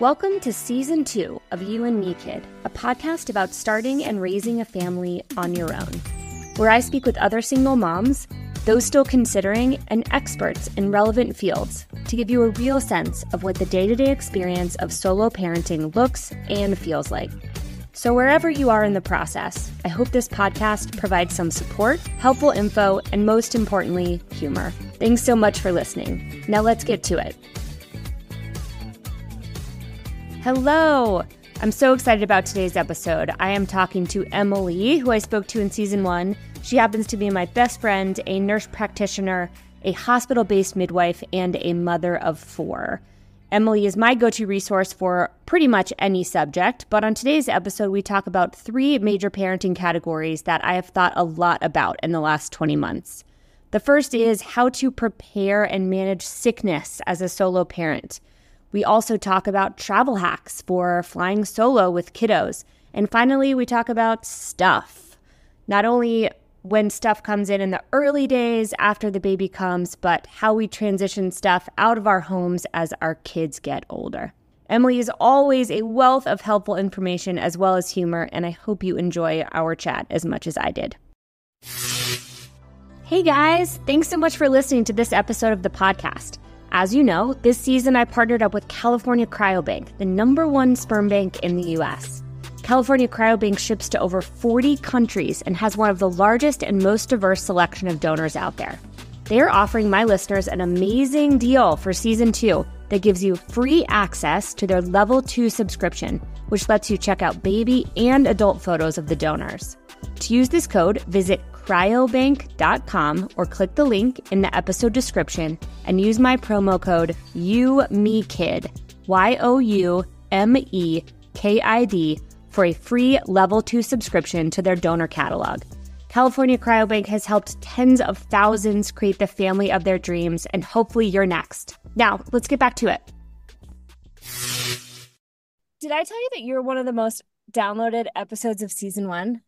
Welcome to season two of You and Me Kid, a podcast about starting and raising a family on your own, where I speak with other single moms, those still considering, and experts in relevant fields to give you a real sense of what the day to day experience of solo parenting looks and feels like. So, wherever you are in the process, I hope this podcast provides some support, helpful info, and most importantly, humor. Thanks so much for listening. Now, let's get to it. Hello! I'm so excited about today's episode. I am talking to Emily, who I spoke to in season one. She happens to be my best friend, a nurse practitioner, a hospital based midwife, and a mother of four. Emily is my go to resource for pretty much any subject, but on today's episode, we talk about three major parenting categories that I have thought a lot about in the last 20 months. The first is how to prepare and manage sickness as a solo parent. We also talk about travel hacks for flying solo with kiddos. And finally, we talk about stuff. Not only when stuff comes in in the early days after the baby comes, but how we transition stuff out of our homes as our kids get older. Emily is always a wealth of helpful information as well as humor, and I hope you enjoy our chat as much as I did. Hey guys, thanks so much for listening to this episode of the podcast. As you know, this season I partnered up with California Cryobank, the number one sperm bank in the US. California Cryobank ships to over 40 countries and has one of the largest and most diverse selection of donors out there. They are offering my listeners an amazing deal for season two that gives you free access to their level two subscription, which lets you check out baby and adult photos of the donors. To use this code, visit cryobank.com or click the link in the episode description and use my promo code YouMeKid, Y O U M E K I D for a free level 2 subscription to their donor catalog. California Cryobank has helped tens of thousands create the family of their dreams, and hopefully you're next. Now, let's get back to it. Did I tell you that you're one of the most downloaded episodes of season one?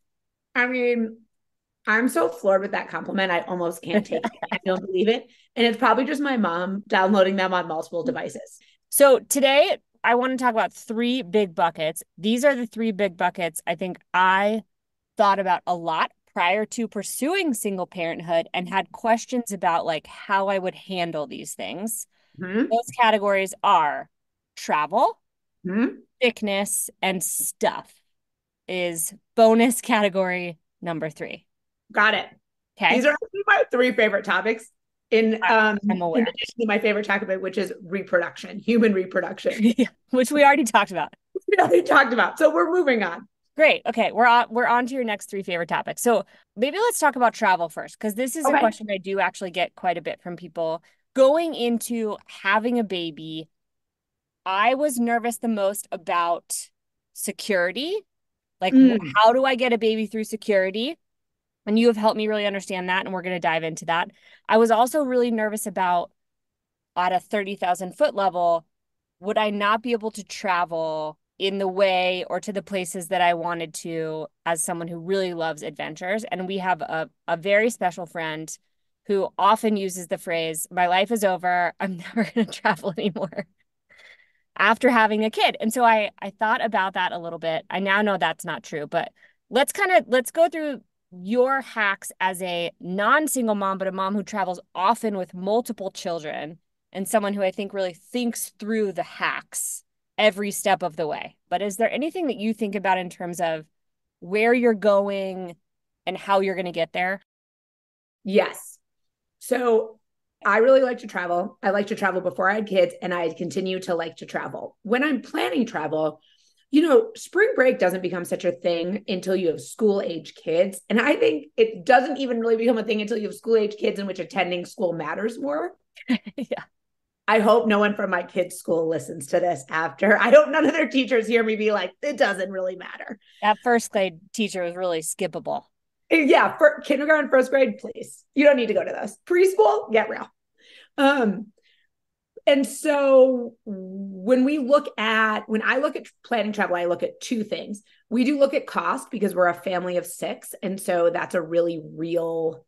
I mean, I'm so floored with that compliment. I almost can't take it. I don't believe it. And it's probably just my mom downloading them on multiple devices. So today I want to talk about three big buckets. These are the three big buckets I think I thought about a lot prior to pursuing single parenthood and had questions about like how I would handle these things. Mm-hmm. Those categories are travel, mm-hmm. sickness, and stuff is bonus category number three. Got it. Okay. These are my three favorite topics in um I'm aware. in addition to my favorite topic, which is reproduction, human reproduction. yeah, which we already talked about. We already talked about. So we're moving on. Great. Okay. We're on we're on to your next three favorite topics. So maybe let's talk about travel first, because this is okay. a question I do actually get quite a bit from people. Going into having a baby, I was nervous the most about security. Like, mm. how do I get a baby through security? And you have helped me really understand that. And we're going to dive into that. I was also really nervous about at a 30,000 foot level, would I not be able to travel in the way or to the places that I wanted to as someone who really loves adventures? And we have a, a very special friend who often uses the phrase, My life is over. I'm never going to travel anymore after having a kid. And so I I thought about that a little bit. I now know that's not true, but let's kind of let's go through your hacks as a non-single mom but a mom who travels often with multiple children and someone who I think really thinks through the hacks every step of the way. But is there anything that you think about in terms of where you're going and how you're going to get there? Yes. So I really like to travel. I like to travel before I had kids, and I continue to like to travel. When I'm planning travel, you know, spring break doesn't become such a thing until you have school age kids. And I think it doesn't even really become a thing until you have school age kids in which attending school matters more. yeah. I hope no one from my kids' school listens to this after. I hope none of their teachers hear me be like, it doesn't really matter. That first grade teacher was really skippable. Yeah, for kindergarten, first grade, please. You don't need to go to those. Preschool, get real. Um, and so when we look at when i look at planning travel i look at two things we do look at cost because we're a family of six and so that's a really real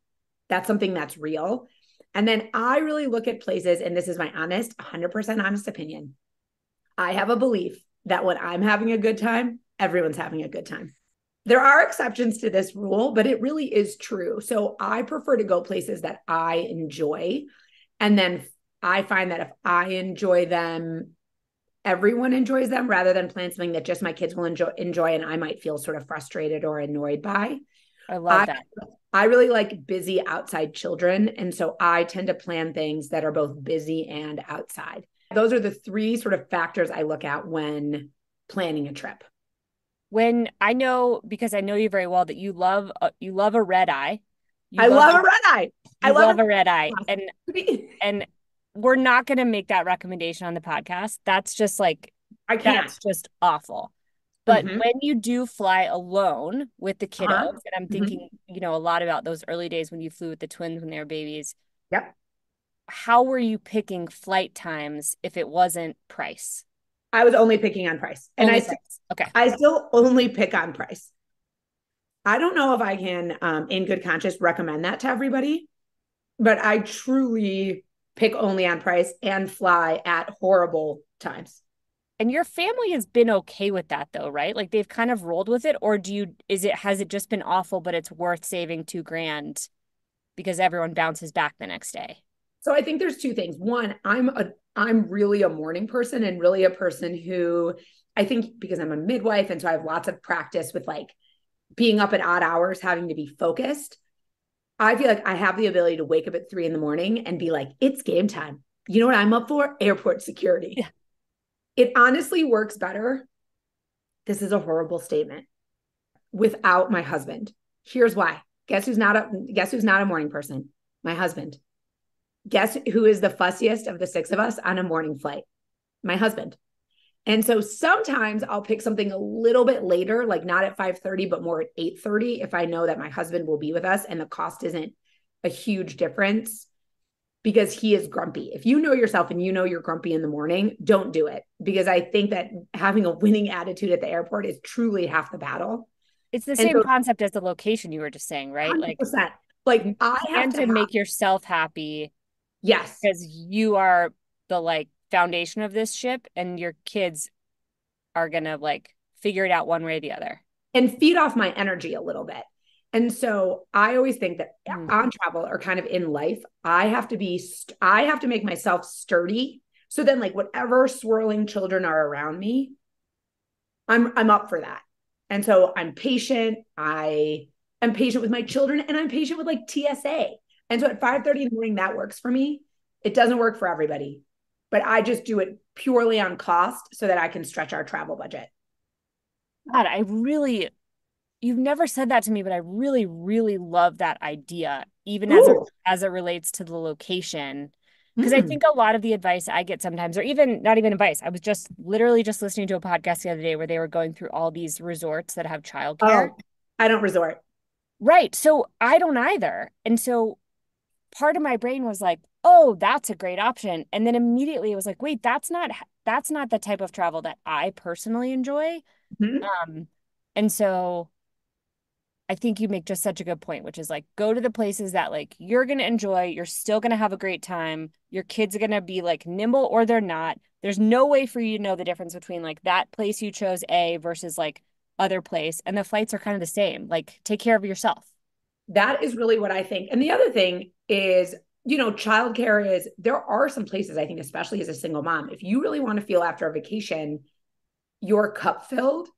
that's something that's real and then i really look at places and this is my honest 100% honest opinion I have a belief that when I'm having a good time, everyone's having a good time. There are exceptions to this rule, but it really is true. So I prefer to go places that I enjoy. And then I find that if I enjoy them, everyone enjoys them rather than plan something that just my kids will enjoy enjoy and I might feel sort of frustrated or annoyed by. I love I, that. I really like busy outside children. And so I tend to plan things that are both busy and outside. Those are the three sort of factors I look at when planning a trip. When I know because I know you very well that you love a, you love a red eye. You I love, love, a red eye. I love, love a red eye. And and we're not going to make that recommendation on the podcast. That's just like I can't. That's just awful. But mm-hmm. when you do fly alone with the kiddos, uh-huh. and I'm mm-hmm. thinking, mm-hmm. you know, a lot about those early days when you flew with the twins when they were babies. Yep. How were you picking flight times if it wasn't price? I was only picking on price. And only I price. okay. I still only pick on price. I don't know if I can um, in good conscience recommend that to everybody, but I truly pick only on price and fly at horrible times. And your family has been okay with that though, right? Like they've kind of rolled with it or do you is it has it just been awful but it's worth saving 2 grand because everyone bounces back the next day? So I think there's two things. One, I'm a I'm really a morning person and really a person who I think because I'm a midwife and so I have lots of practice with like being up at odd hours, having to be focused. I feel like I have the ability to wake up at three in the morning and be like, it's game time. You know what I'm up for? Airport security. Yeah. It honestly works better. This is a horrible statement. Without my husband. Here's why. Guess who's not a guess who's not a morning person? My husband. Guess who is the fussiest of the six of us on a morning flight? My husband. And so sometimes I'll pick something a little bit later, like not at 5:30, but more at 8:30 if I know that my husband will be with us and the cost isn't a huge difference because he is grumpy. If you know yourself and you know you're grumpy in the morning, don't do it because I think that having a winning attitude at the airport is truly half the battle. It's the same so, concept as the location you were just saying, right? 100%. Like like I have to, to make yourself happy. Yes. Because you are the like foundation of this ship and your kids are going to like figure it out one way or the other. And feed off my energy a little bit. And so i always think that mm-hmm. on travel or kind of in life i have to be st- i have to make myself sturdy so then like whatever swirling children are around me i'm i'm up for that. And so i'm patient. I am patient with my children and i'm patient with like tsa and so at 5 30 in the morning that works for me. It doesn't work for everybody but I just do it purely on cost so that I can stretch our travel budget. God, I really, you've never said that to me, but I really, really love that idea, even Ooh. as it, as it relates to the location. Because mm. I think a lot of the advice I get sometimes, or even not even advice, I was just literally just listening to a podcast the other day where they were going through all these resorts that have childcare. Oh, I don't resort. Right. So I don't either. And so part of my brain was like, oh, that's a great option. And then immediately it was like, wait, that's not that's not the type of travel that I personally enjoy. Mm-hmm. Um, and so I think you make just such a good point, which is like go to the places that like you're gonna enjoy, you're still gonna have a great time, your kids are gonna be like nimble or they're not. There's no way for you to know the difference between like that place you chose A versus like other place. And the flights are kind of the same. Like take care of yourself. That is really what I think. And the other thing is you know, childcare is there are some places I think, especially as a single mom, if you really want to feel after a vacation, your cup filled,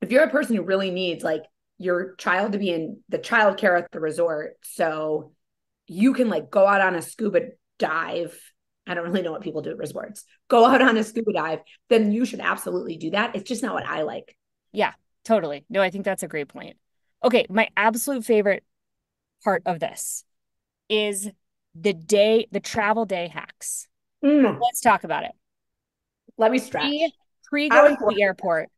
if you're a person who really needs like your child to be in the childcare at the resort, so you can like go out on a scuba dive. I don't really know what people do at resorts. Go out on a scuba dive, then you should absolutely do that. It's just not what I like. Yeah, totally. No, I think that's a great point. Okay, my absolute favorite part of this is the day, the travel day hacks. Mm. Let's talk about it. Let me stretch. Pre, going to the airport,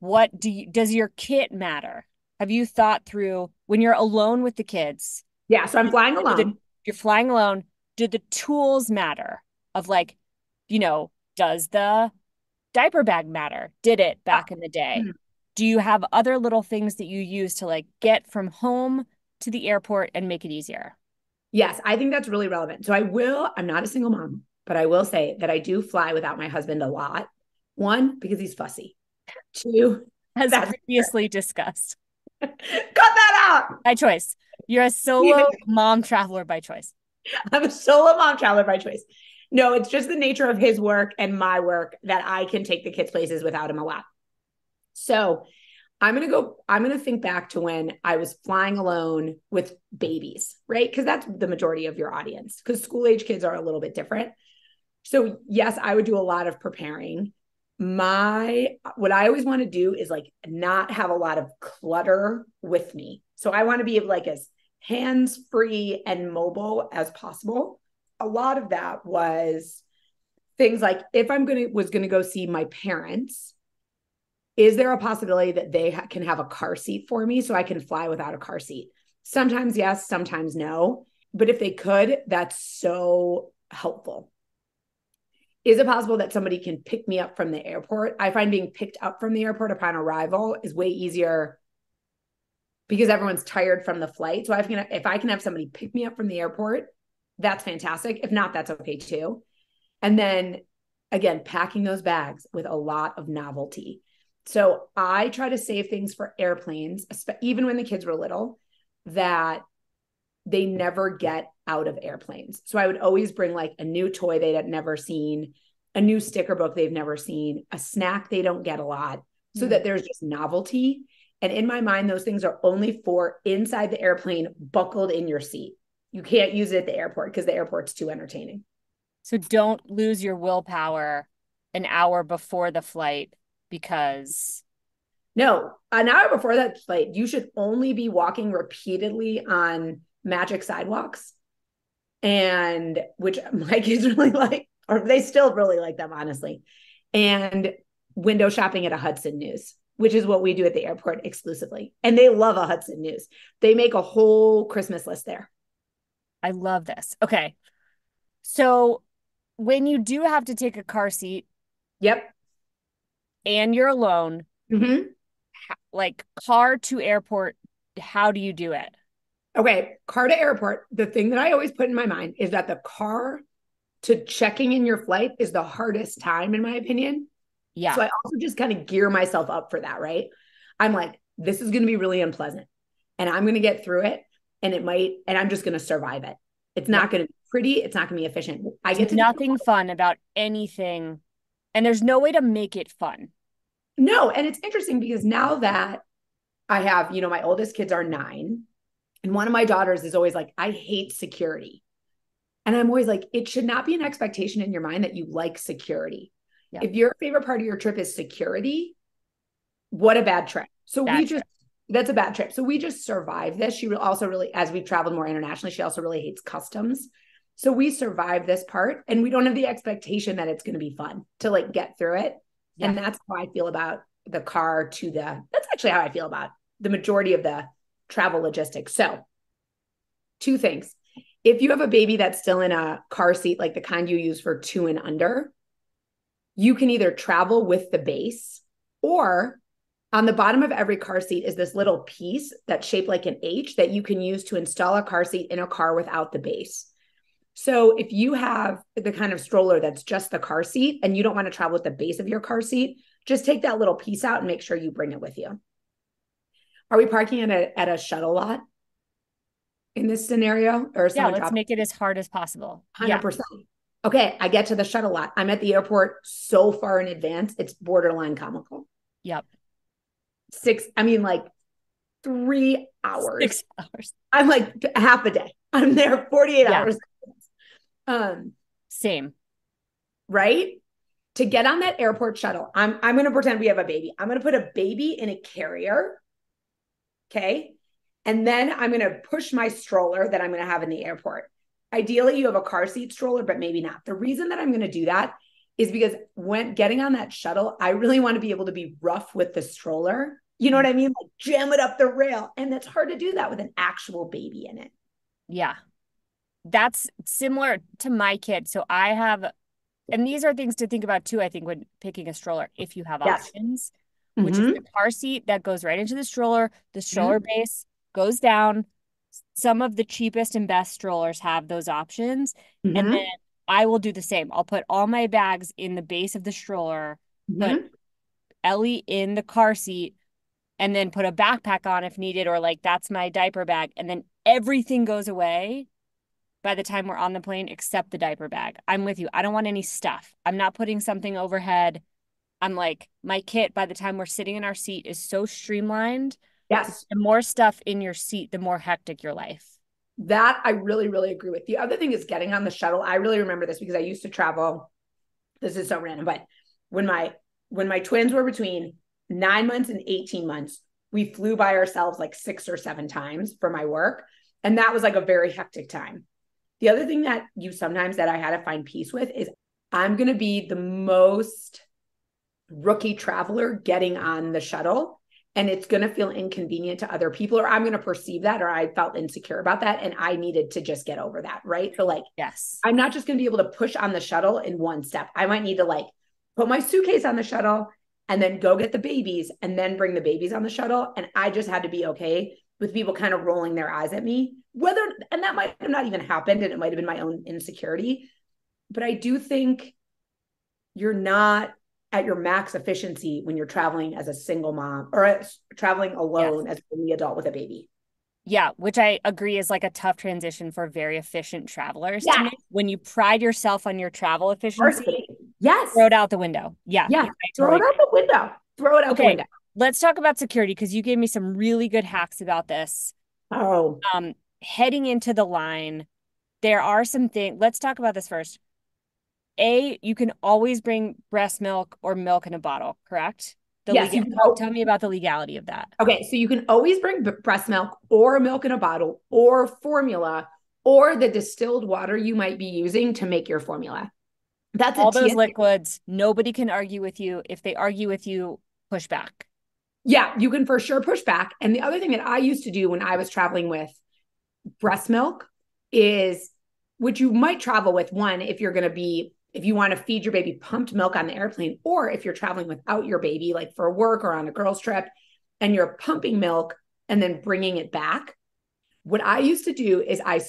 what do you, does your kit matter? Have you thought through when you're alone with the kids? Yeah, so I'm flying alone. The, you're flying alone. Do the tools matter? Of like, you know, does the diaper bag matter? Did it back in the day? Mm-hmm. Do you have other little things that you use to like get from home to the airport and make it easier? Yes, I think that's really relevant. So I will, I'm not a single mom. but I will say that I do fly without my husband a lot. One, because he's fussy. Two, as previously discussed. Cut that out. By choice. You're a solo mom traveler by choice. I'm a solo mom traveler by choice. No, it's just the nature of his work and my work that I can take the kids places without him a lot. So I'm going to go, I'm going to think back to when I was flying alone with babies, right? Because that's the majority of your audience, because school age kids are a little bit different. So, yes, I would do a lot of preparing. My, what I always want to do is like not have a lot of clutter with me. So, I want to be like as hands free and mobile as possible. A lot of that was things like if I'm going to, was going to go see my parents, is there a possibility that they ha- can have a car seat for me so I can fly without a car seat? Sometimes yes, sometimes no. But if they could, that's so helpful. Is it possible that somebody can pick me up from the airport? I find being picked up from the airport upon arrival is way easier because everyone's tired from the flight. So if I can, if I can have somebody pick me up from the airport, that's fantastic. If not, that's okay too. And then again, packing those bags with a lot of novelty. So I try to save things for airplanes, even when the kids were little, that they never get out of airplanes. So I would always bring like a new toy they had never seen, a new sticker book they've never seen, a snack they don't get a lot, so mm-hmm. that there's just novelty. And in my mind, those things are only for inside the airplane, buckled in your seat. You can't use it at the airport because the airport's too entertaining. So don't lose your willpower an hour before the flight because no, an hour before that flight, you should only be walking repeatedly on magic sidewalks. And which my kids really like, or they still really like them, honestly. And window shopping at a Hudson News, which is what we do at the airport exclusively. And they love a Hudson News. They make a whole Christmas list there. I love this. Okay. So when you do have to take a car seat, yep and you're alone, mm-hmm. like car to airport, how do you do it? Okay, car to airport. The thing that I always put in my mind is that the car to checking in your flight is the hardest time, in my opinion. Yeah. So I also just kind of gear myself up for that, right? I'm like, this is going to be really unpleasant and I'm going to get through it and it might, and I'm just going to survive it. It's not going to be pretty. It's not going to be efficient. I get nothing fun about anything and there's no way to make it fun. No, and it's interesting because now that I have, you know, my oldest kids are nine, and one of my daughters is always like, I hate security. And I'm always like, it should not be an expectation in your mind that you like security. Yeah. If your favorite part of your trip is security, what a bad trip. So bad we just, trip. that's a bad trip. So we just survived this. She also really, as we've traveled more internationally, she also really hates customs. So we survive this part and we don't have the expectation that it's going to be fun to like get through it. Yeah. And that's how I feel about the car to the, that's actually how I feel about the majority of the travel logistics. So, two things. If you have a baby that's still in a car seat, like the kind you use for two and under, you can either travel with the base or on the bottom of every car seat is this little piece that's shaped like an H that you can use to install a car seat in a car without the base. So if you have the kind of stroller that's just the car seat and you don't want to travel with the base of your car seat, just take that little piece out and make sure you bring it with you. Are we parking at a at a shuttle lot in this scenario? Or yeah, let's make it as hard as possible. Hundred percent. Okay, I get to the shuttle lot. I'm at the airport so far in advance, it's borderline comical. Yep. Six. I mean, like three hours. Six hours. I'm like half a day. I'm there 48 yeah. hours um, same. Right? To get on that airport shuttle, I'm I'm gonna pretend we have a baby. I'm gonna put a baby in a carrier. Okay. And then I'm gonna push my stroller that I'm gonna have in the airport. Ideally, you have a car seat stroller, but maybe not. The reason that I'm gonna do that is because when getting on that shuttle, I really want to be able to be rough with the stroller. You know what I mean? Like jam it up the rail. And it's hard to do that with an actual baby in it. Yeah that's similar to my kid. So I have, and these are things to think about too, I think, when picking a stroller, if you have yes. options, mm-hmm. which is mm-hmm. the car seat that goes right into the stroller, the stroller mm-hmm. base goes down. Some of the cheapest and best strollers have those options. Mm-hmm. And then I will do the same. I'll put all my bags in the base of the stroller, mm-hmm. put Ellie in the car seat, and then put a backpack on if needed, or like that's my diaper bag. And then everything goes away by the time we're on the plane except the diaper bag. I'm with you. I don't want any stuff. I'm not putting something overhead. I'm like, my kit by the time we're sitting in our seat is so streamlined. Yes. The more stuff in your seat, the more hectic your life. That I really, really agree with. The other thing is getting on the shuttle. I really remember this because I used to travel. This is so random, but when my when my twins were between nine months and 18 months, we flew by ourselves like six or seven times for my work. And that was like a very hectic time. The other thing that you sometimes that I had to find peace with is I'm going to be the most rookie traveler getting on the shuttle and it's going to feel inconvenient to other people or i'm going to perceive that or i felt insecure about that and i needed to just get over that right? So like yes. I'm not just going to be able to push on the shuttle in one step. I might need to like put my suitcase on the shuttle and then go get the babies and then bring the babies on the shuttle and i just had to be okay with people kind of rolling their eyes at me whether and that might have not even happened and it might have been my own insecurity but i do think you're not at your max efficiency when you're traveling as a single mom or traveling alone yes. as the adult with a baby. Yeah, which I agree is like a tough transition for very efficient travelers. Yeah. When you pride yourself on your travel efficiency, yes, throw it out the window. Yeah, yeah, throw it out the window. Throw it out okay. the window. Let's talk about security because you gave me some really good hacks about this. Oh, um, heading into the line, there are some things. Let's talk about this first. A, you can always bring breast milk or milk in a bottle, correct? The yes. Legal- tell me about the legality of that. Okay. So you can always bring b- breast milk or milk in a bottle or formula or the distilled water you might be using to make your formula. That's all those liquids. Nobody can argue with you. If they argue with you, push back. Yeah, you can for sure push back. And the other thing that I used to do when I was traveling with breast milk is, which you might travel with one if you're going to be if you want to feed your baby pumped milk on the airplane, or if you're traveling without your baby, like for work or on a girls' trip, and you're pumping milk and then bringing it back, what I used to do is I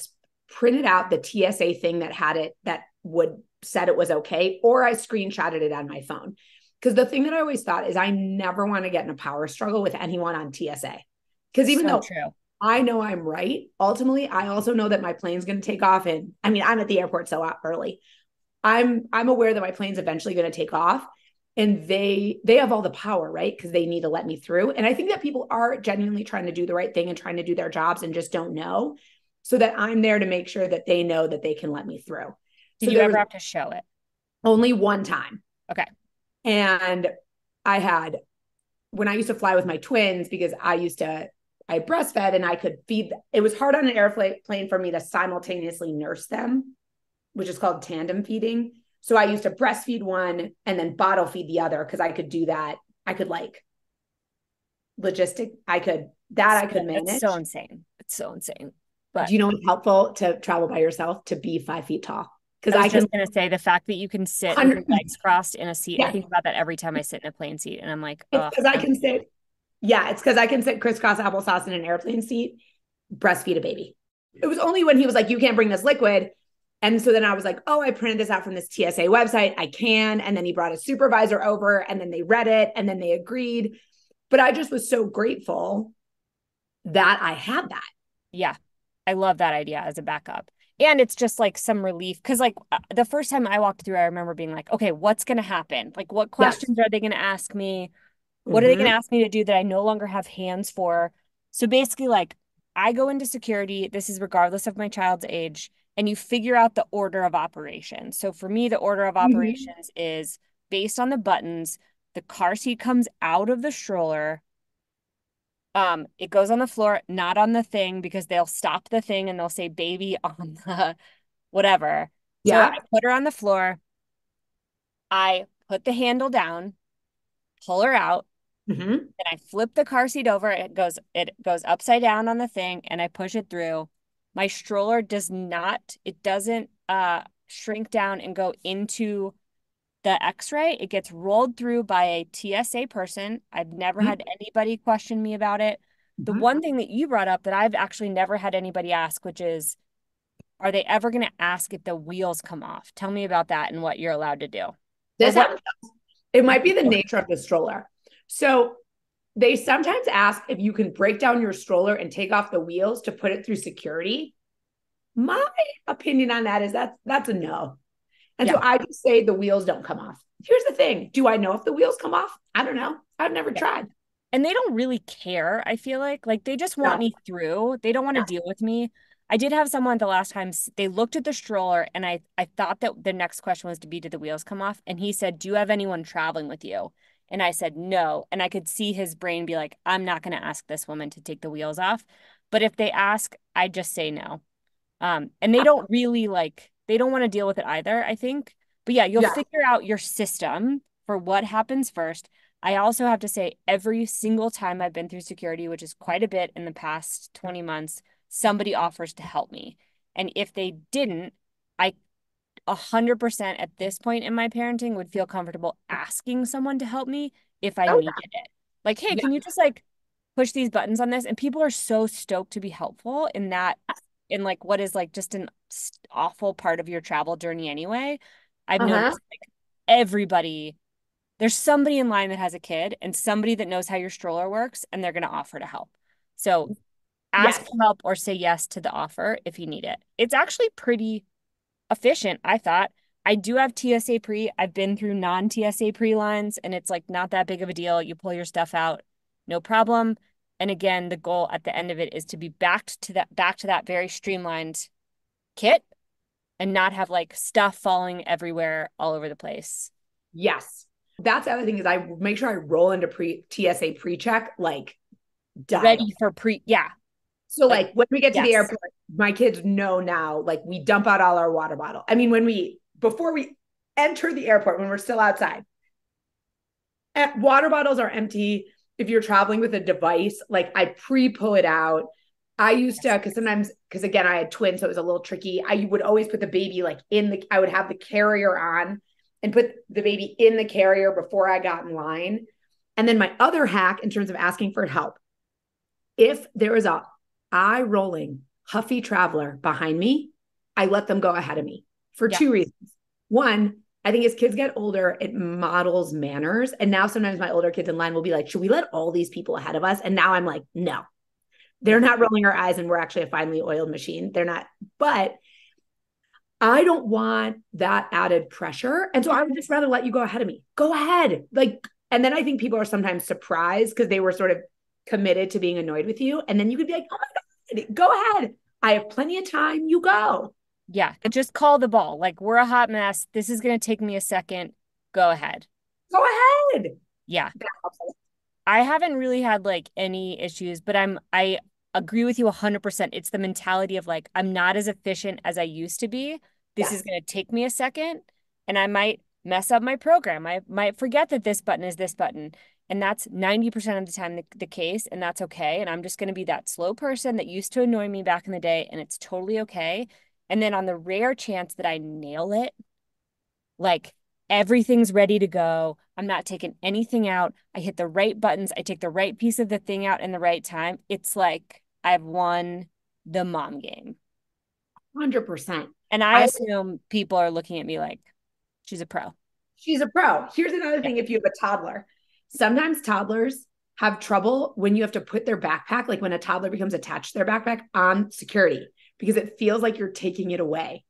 printed out the TSA thing that had it that would said it was okay, or I screenshotted it on my phone. Because the thing that I always thought is I never want to get in a power struggle with anyone on TSA. Because even so though true. I know I'm right, ultimately, I also know that my plane's going to take off. And I mean, I'm at the airport so early. I'm I'm aware that my plane's eventually going to take off and they they have all the power right because they need to let me through and i think that people are genuinely trying to do the right thing and trying to do their jobs and just don't know so that i'm there to make sure that they know that they can let me through did so you ever have to show it only one time okay and i had when i used to fly with my twins because i used to i breastfed and i could feed it was hard on an airplane plane for me to simultaneously nurse them which is called tandem feeding. So I used to breastfeed one and then bottle feed the other because I could do that. I could like logistic. I could that I could manage. It's so insane. It's so insane. But do you know what's helpful to travel by yourself to be five feet tall? Because I, I, was can, just gonna say the fact that you can sit with your legs crossed in a seat. Yeah. I think about that every time I sit in a plane seat, and I'm like, because I can sit. Yeah, it's because I can sit crisscross applesauce in an airplane seat, breastfeed a baby. It was only when he was like, "You can't bring this liquid," And so then I was like, oh, I printed this out from this TSA website. I can. And then he brought a supervisor over and then they read it and then they agreed. But I just was so grateful that I had that. Yeah. I love that idea as a backup. And it's just like some relief because, like, uh, the first time I walked through, I remember being like, okay, what's going to happen? Like, what questions yes. are they going to ask me? What mm-hmm. are they going to ask me to do that I no longer have hands for? So basically, like, I go into security. This is regardless of my child's age and you figure out the order of operations. So for me, the order of mm-hmm. operations mm-hmm. is based on the buttons. The car seat comes out of the stroller. Um, it goes on the floor, not on the thing, because they'll stop the thing and they'll say baby on the whatever. Yeah. So I put her on the floor. I put the handle down, pull her out, mm-hmm. and I flip the car seat over. It goes, it goes upside down on the thing, and I push it through my stroller does not it doesn't uh shrink down and go into the x-ray it gets rolled through by a tsa person i've never mm-hmm. had anybody question me about it the mm-hmm. one thing that you brought up that i've actually never had anybody ask which is are they ever going to ask if the wheels come off? Tell me about that and what you're allowed to do. This happens. It might be the nature of the stroller. So they sometimes ask if you can break down your stroller and take off the wheels to put it through security. My opinion on that is that that's a no. And yeah. so I just say the wheels don't come off. Here's the thing. Do I know if the wheels come off? I don't know. I've never yeah. tried. And they don't really care, I feel like. Like they just want me through. They don't want to deal with me. I did have someone the last time they looked at the stroller and I I thought that the next question was to be did the wheels come off and he said do you have anyone traveling with you and I said no and I could see his brain be like I'm not going to ask this woman to take the wheels off but if they ask I just say no um and they don't really like they don't want to deal with it either I think but yeah you'll yeah. figure out your system for what happens first I also have to say every single time I've been through security which is quite a bit in the past 20 months somebody offers to help me. And if they didn't, I 100% at this point in my parenting would feel comfortable asking someone to help me if I oh, needed it. Like, hey, yeah. can you just like push these buttons on this? And people are so stoked to be helpful in that, in like what is like just an awful part of your travel journey anyway. I've uh-huh. noticed like everybody, there's somebody in line that has a kid and somebody that knows how your stroller works and they're going to offer to help. So ask yes. for help or say yes to the offer if you need it. It's actually pretty efficient, I thought. I do have TSA pre. I've been through non TSA pre lines and it's like not that big of a deal. You pull your stuff out, no problem. And again, the goal at the end of it is to be back to that back to that very streamlined kit and not have like stuff falling everywhere all over the place. Yes. That's the other thing is I make sure I roll into pre TSA pre-check like ready for pre yeah so like when we get to yes. the airport, my kids know now, like we dump out all our water bottle. I mean, when we before we enter the airport, when we're still outside, eh, water bottles are empty. If you're traveling with a device, like I pre-pull it out. I used to because sometimes because again I had twins, so it was a little tricky. I would always put the baby like in the I would have the carrier on and put the baby in the carrier before I got in line. And then my other hack in terms of asking for help, if there is a eye rolling, huffy traveler behind me, I let them go ahead of me for two reasons. One, I think as kids get older, it models manners. And now sometimes my older kids in line will be like, should we let all these people ahead of us? And now I'm like, no, they're not rolling our eyes and we're actually a finely oiled machine. They're not, but I don't want that added pressure. And so I would just rather let you go ahead of me. Go ahead. Like, and then I think people are sometimes surprised because they were sort of committed to being annoyed with you. And then you could be like, oh my God, go ahead. I have plenty of time. You go. Yeah. Just call the ball. Like, we're a hot mess. This is going to take me a second. Go ahead. Go ahead. Yeah. I haven't really had like any issues, but I'm, I agree with you 100%. It's the mentality of like, I'm not as efficient as I used to be. This yes. is going to take me a second and I might mess up my program. I might forget that this button is this button. And that's 90% of the time the, the case. And that's okay. And I'm just going to be that slow person that used to annoy me back in the day. And it's totally okay. And then on the rare chance that I nail it, like everything's ready to go. I'm not taking anything out. I hit the right buttons. I take the right piece of the thing out in the right time. It's like I've won the mom game. 100%. And I, I assume people are looking at me like, she's a pro. She's a pro. Here's another thing if you have a toddler sometimes toddlers have trouble when you have to put their backpack, like when a toddler becomes attached to their backpack on security, because it feels like you're taking it away.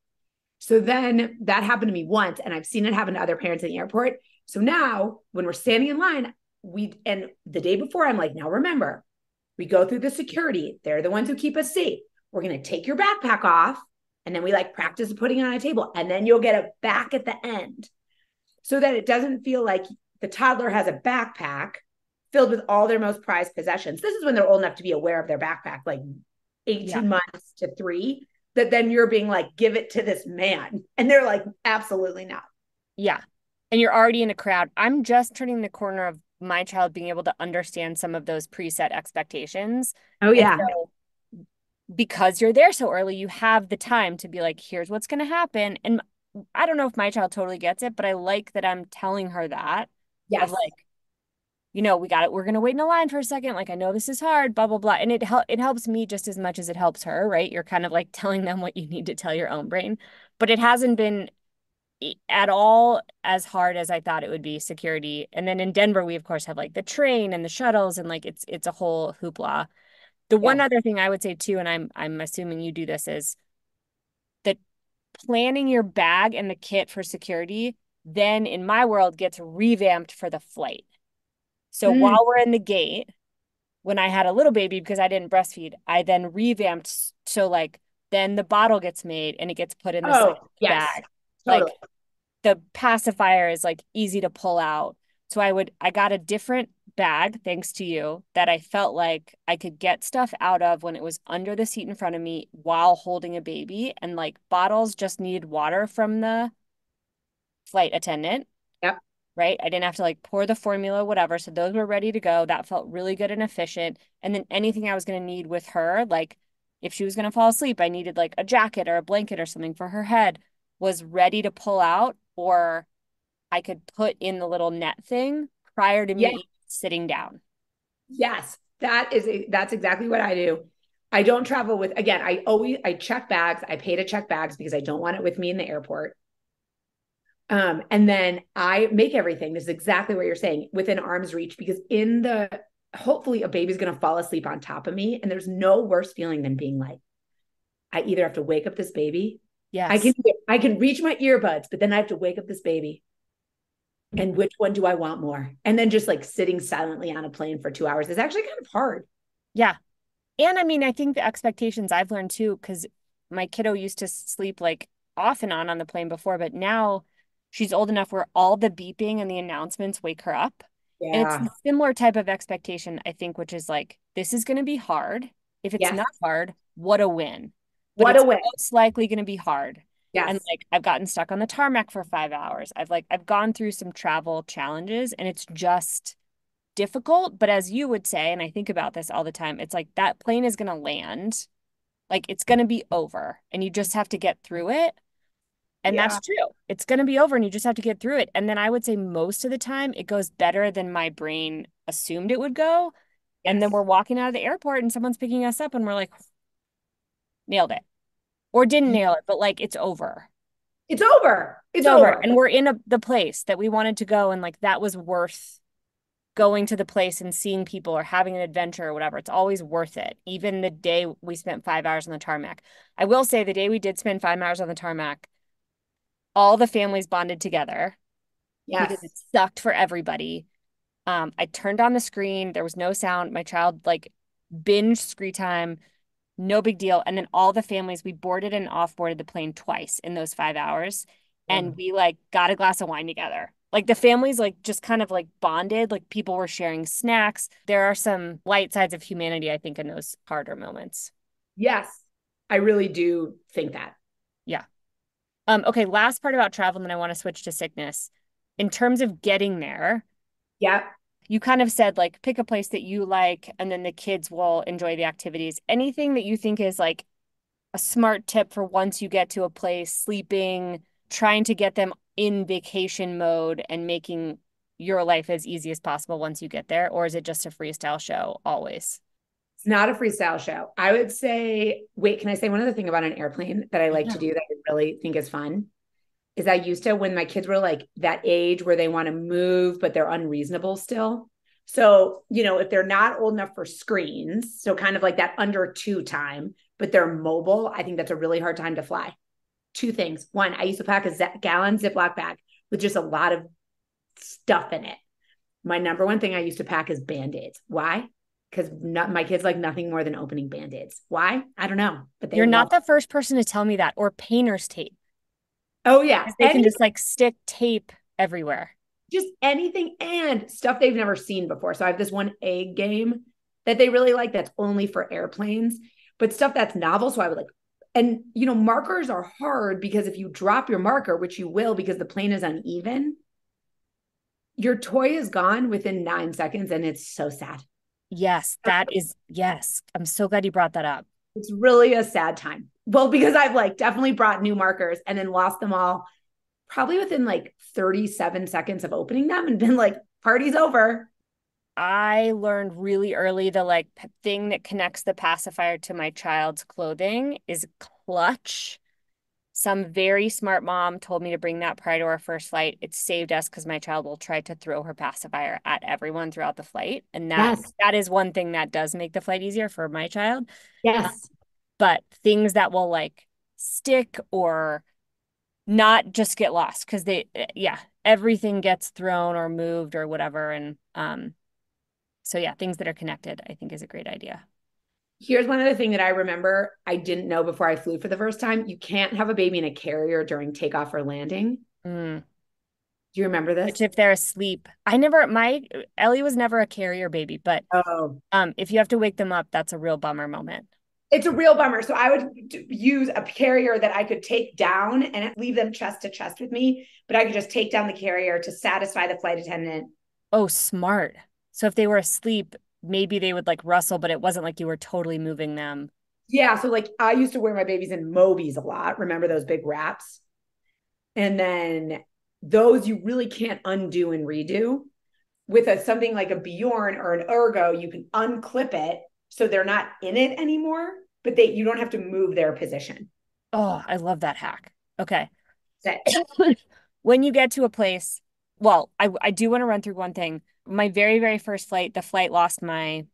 So then that happened to me once, and I've seen it happen to other parents in the airport. So now when we're standing in line, we and the day before, I'm like, now remember, we go through the security. They're the ones who keep us safe. We're gonna take your backpack off, and then we like practice putting it on a table, and then you'll get it back at the end. So that it doesn't feel like the toddler has a backpack filled with all their most prized possessions. This is when they're old enough to be aware of their backpack, like 18 yeah. months to three, that then you're being like, give it to this man. And they're like, absolutely not. Yeah. And you're already in a crowd. I'm just turning the corner of my child being able to understand some of those preset expectations. Oh, yeah. So, because you're there so early, you have the time to be like, here's what's going to happen. And I don't know if my child totally gets it, but I like that I'm telling her that Yes. like, you know, we got it. We're going to wait in a line for a second. Like, I know this is hard, blah, blah, blah. And it, hel- it helps me just as much as it helps her, right? You're kind of like telling them what you need to tell your own brain. But it hasn't been at all as hard as I thought it would be security. And then in Denver, we of course have like the train and the shuttles and like it's it's a whole hoopla. The yeah. one other thing I would say too, and I'm I'm assuming you do this, is that planning your bag and the kit for security then in my world gets revamped for the flight. So mm. while we're in the gate, when I had a little baby because I didn't breastfeed, I then revamped so like then the bottle gets made and it gets put in the oh, yes. bag. Totally. Like the pacifier is like easy to pull out. So I would I got a different bag thanks to you that I felt like I could get stuff out of when it was under the seat in front of me while holding a baby and like bottles just needed water from the flight attendant. Right? I didn't have to like pour the formula whatever, so those were ready to go. That felt really good and efficient. And then anything I was going to need with her like if she was going to fall asleep, I needed like a jacket or a blanket or something for her head was ready to pull out or I could put in the little net thing prior to me sitting down. Yes, that is a, that's exactly what I do. I don't travel with again, I always I check bags. I pay to check bags because I don't want it with me in the airport. Um, and then I make everything. This is exactly what you're saying within arm's reach because in the hopefully a baby's gonna fall asleep on top of me. And there's no worse feeling than being like, I either have to wake up this baby Yes. I can I can reach my earbuds, but then I have to wake up this baby. And which one do I want more? And then just like sitting silently on a plane for two hours is actually kind of hard. Yeah. And I mean, I think the expectations I've learned too, because my kiddo used to sleep like off and on on the plane before, but now she's old enough where all the beeping and the announcements wake her up. Yeah. And it's a similar type of expectation, I think, which is like, this is going to be hard. If it's yes. not hard, what a win what a win. It's likely going to be hard. Yes. And like I've gotten stuck on the tarmac for five hours. I've like I've gone through some travel challenges and it's just difficult. But as you would say, and I think about this all the time, it's like that plane is gonna land, like it's gonna be over and you just have to get through it. And yeah. that's true. It's gonna be over and you just have to get through it. And then I would say most of the time it goes better than my brain assumed it would go. Yes. And then we're walking out of the airport and someone's picking us up and we're like, nailed it or didn't mm-hmm. nail it, but like it's over. It's over. It's, it's over. over. And we're in a, the place that we wanted to go. And like that was worth going to the place and seeing people or having an adventure or whatever. It's always worth it. Even the day we spent five hours on the tarmac. I will say the day we did spend five hours on the tarmac, all the families bonded together. Yeah. Because it sucked for everybody. Um, I turned on the screen. There was no sound. My child like binge screen time no big deal. And then all the families, we boarded and offboarded the plane twice in those five hours. And mm. we like got a glass of wine together. Like the families, like just kind of like bonded, like people were sharing snacks. There are some light sides of humanity, I think, in those harder moments. Yes, I really do think that. Yeah. Um, okay, last part about travel, and then I want to switch to sickness. In terms of getting there, yeah. you kind of said like pick a place that you like and then the kids will enjoy the activities. Anything that you think is like a smart tip for once you get to a place sleeping trying to get them in vacation mode and making your life as easy as possible once you get there or is it just a freestyle show always not a freestyle show i would say wait can i say one other thing about an airplane that i like yeah. to do that i really think is fun is I used to when my kids were like that age where they want to move, but they're unreasonable still. So, you know, if they're not old enough for screens, so kind of like that under two time, but they're mobile, I think that's a really hard time to fly. Two things. One, I used to pack a z- gallon Ziploc bag with just a lot of stuff in it. My number one thing I used to pack is band aids. Why? Because my kids like nothing more than opening band aids. Why? I don't know. But you're not the first person to tell me that, or painter's tape. Oh yeah. They can just like stick tape everywhere. Just anything and stuff they've never seen before. So I have this one egg game that they really like that's only for airplanes, but stuff that's novel. So I would like, and you know, markers are hard because if you drop your marker, which you will because the plane is uneven, your toy is gone within nine seconds and it's so sad. Yes, that is, yes. I'm so glad you brought that up. It's really a sad time. Well, because I've like definitely brought new markers and then lost them all probably within like 37 seconds of opening them and been like, party's over. I learned really early the like thing that connects the pacifier to my child's clothing is clutch. Some very smart mom told me to bring that prior to our first flight. It saved us because my child will try to throw her pacifier at everyone throughout the flight. And that yes. that is one thing that does make the flight easier for my child. Yes. Uh, but things that will like stick or not just get lost because they eh, yeah everything gets thrown or moved or whatever and um so yeah things that are connected i think is a great idea here's one other thing that i remember i didn't know before i flew for the first time you can't have a baby in a carrier during takeoff or landing mm. do you remember this Which if they're asleep i never my ellie was never a carrier baby but oh um if you have to wake them up that's a real bummer moment it's a real bummer. So I would use a carrier that I could take down and leave them chest to chest with me, but I could just take down the carrier to satisfy the flight attendant. Oh, smart. So if they were asleep, maybe they would like rustle, but it wasn't like you were totally moving them. Yeah. So like I used to wear my babies in Mobies a lot. Remember those big wraps? And then those you really can't undo and redo. With a something like a Bjorn or an Ergo, you can unclip it so they're not in it anymore, but they you don't have to move their position. Oh, I love that hack. Okay. when you get to a place, well, I I do want to run through one thing. My very very first flight, the flight lost my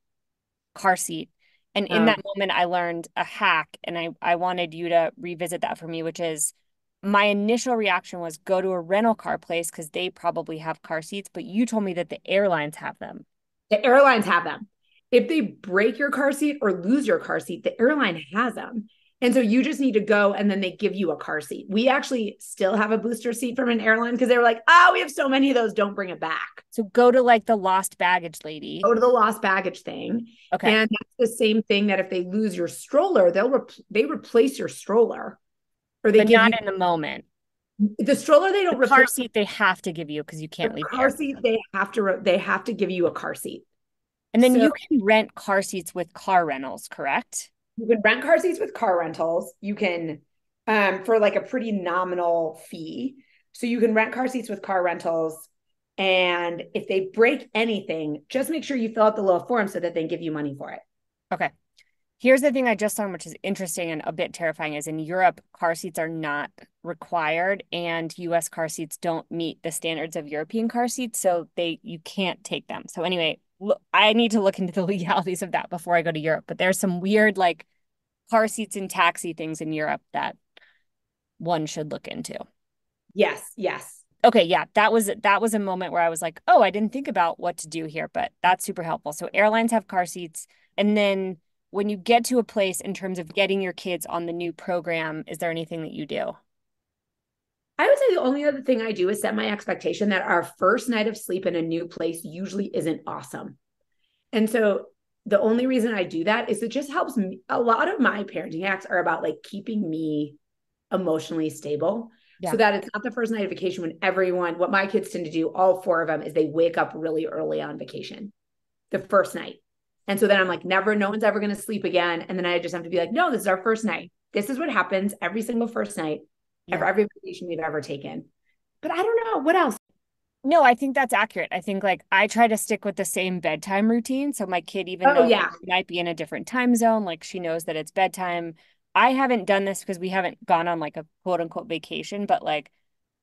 car seat. And in oh. that moment I learned a hack and I I wanted you to revisit that for me, which is my initial reaction was go to a rental car place because they probably have car seats, but you told me that the airlines have them. The airlines have them if they break your car seat or lose your car seat, the airline has them. And so you just need to go and then they give you a car seat. We actually still have a booster seat from an airline because they were like, oh, we have so many of those. Don't bring it back. So go to like the lost baggage lady. Go to the lost baggage thing. Okay. And that's the same thing that if they lose your stroller, they'll re- they replace your stroller. Or they but not you- in the moment. The stroller they don't the car seat they have to give you because you can't the leave. Car seat they have to re- they have to give you a car seat. And then so, you can rent car seats with car rentals, correct? You can rent car seats with car rentals. You can um for like a pretty nominal fee. So you can rent car seats with car rentals. And if they break anything, just make sure you fill out the little form so that they give you money for it. Okay. Here's the thing I just learned, which is interesting and a bit terrifying, is in Europe, car seats are not required and US car seats don't meet the standards of European car seats. So they you can't take them. So anyway, I need to look into the legalities of that before I go to Europe. But there's some weird like car seats and taxi things in Europe that one should look into. Yes, yes. Okay, yeah, that was that was a moment where I was like, "Oh, I didn't think about what to do here," but that's super helpful. So airlines have car seats and then when you get to a place in terms of getting your kids on the new program, is there anything that you do? I would say the only other thing I do is set my expectation that our first night of sleep in a new place usually isn't awesome. And so the only reason I do that is it just helps me. A lot of my parenting hacks are about like keeping me emotionally stable yeah. so that it's not the first night of vacation when everyone, what my kids tend to do, all four of them, is they wake up really early on vacation the first night. And so then I'm like, never, no one's ever going to sleep again. And then I just have to be like, no, this is our first night. This is what happens every single first night yeah. of every vacation we've ever taken. But I don't know what else. No, I think that's accurate. I think like I try to stick with the same bedtime routine. So my kid, even oh, though yeah. might be in a different time zone, like she knows that it's bedtime. I haven't done this because we haven't gone on like a quote unquote vacation, but like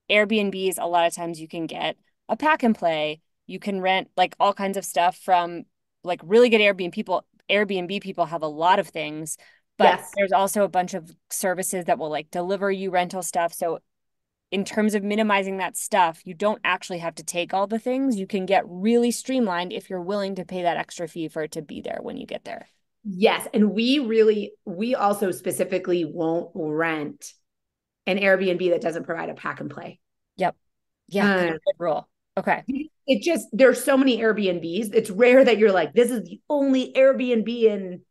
Airbnbs, a lot of times you can get a pack and play. You can rent like all kinds of stuff from like really good Airbnb people. Airbnb people have a lot of things, but yes. there's also a bunch of services that will like deliver you rental stuff. So in terms of minimizing that stuff, you don't actually have to take all the things. You can get really streamlined if you're willing to pay that extra fee for it to be there when you get there. Yes. And we really, we also specifically won't rent an Airbnb that doesn't provide a pack and play. Yep. Yeah. Uh, good rule. Okay. It just, there's so many Airbnbs. It's rare that you're like, this is the only Airbnb in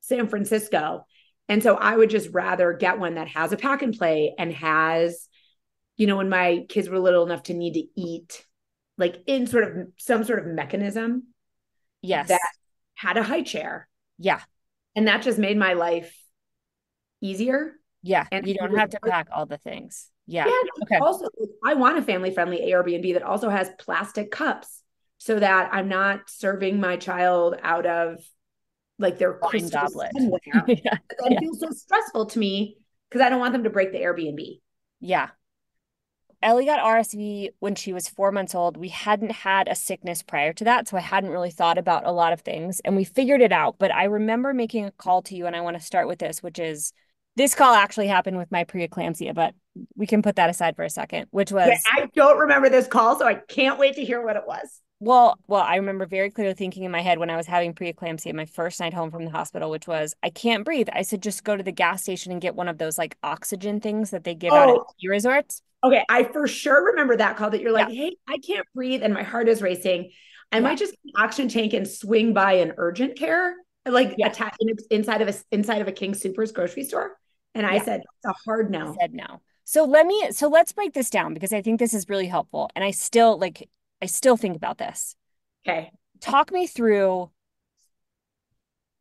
San Francisco. And so I would just rather get one that has a pack and play and has you know, when my kids were little enough to need to eat, like in sort of some sort of mechanism. Yes. That had a high chair. Yeah. And that just made my life easier. Yeah. And you don't have to pack all the things. Yeah. yeah okay. Also, I want a family friendly Airbnb that also has plastic cups so that I'm not serving my child out of like their Wine goblet. yeah. That yeah. feels so stressful to me because I don't want them to break the Airbnb. Yeah. Ellie got RSV when she was four months old. We hadn't had a sickness prior to that. So I hadn't really thought about a lot of things and we figured it out. But I remember making a call to you, and I want to start with this, which is this call actually happened with my preeclampsia, but we can put that aside for a second, which was I don't remember this call, so I can't wait to hear what it was. Well, well, I remember very clearly thinking in my head when I was having preeclampsia, my first night home from the hospital, which was I can't breathe. I said just go to the gas station and get one of those like oxygen things that they give oh. out at oh. ski resorts. Okay, I for sure remember that call that you're like, yeah. "Hey, I can't breathe and my heart is racing. I yeah. might just get an oxygen tank and swing by an urgent care, like yeah. attached inside of a inside of a King Soopers grocery store." And I said, "It's a hard no." I said no. So let me so let's break this down because I think this is really helpful. And I still like I still think about this. Okay. Talk me through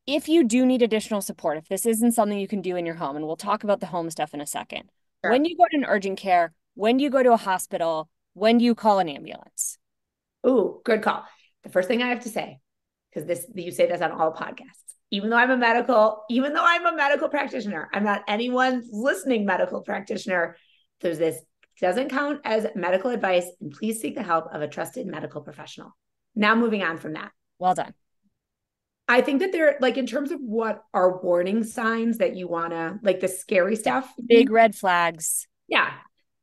if you do need additional support, if this isn't something you can do in your home, and we'll talk about the home stuff in a second. Sure. When you go to an urgent care, when do you go to a hospital, when do you call an ambulance? Ooh, good call. The first thing I have to say, because this you say this on all podcasts, even though I'm a medical, even though I'm a medical practitioner, I'm not anyone's listening medical practitioner. There's this doesn't count as medical advice, and please seek the help of a trusted medical professional. Now, moving on from that. Well done. I think that they're like in terms of what are warning signs that you want to like the scary stuff, big red flags. Yeah.